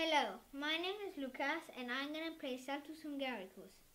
Hello, my name is Lucas and I'm gonna play Saltus Hungaricus.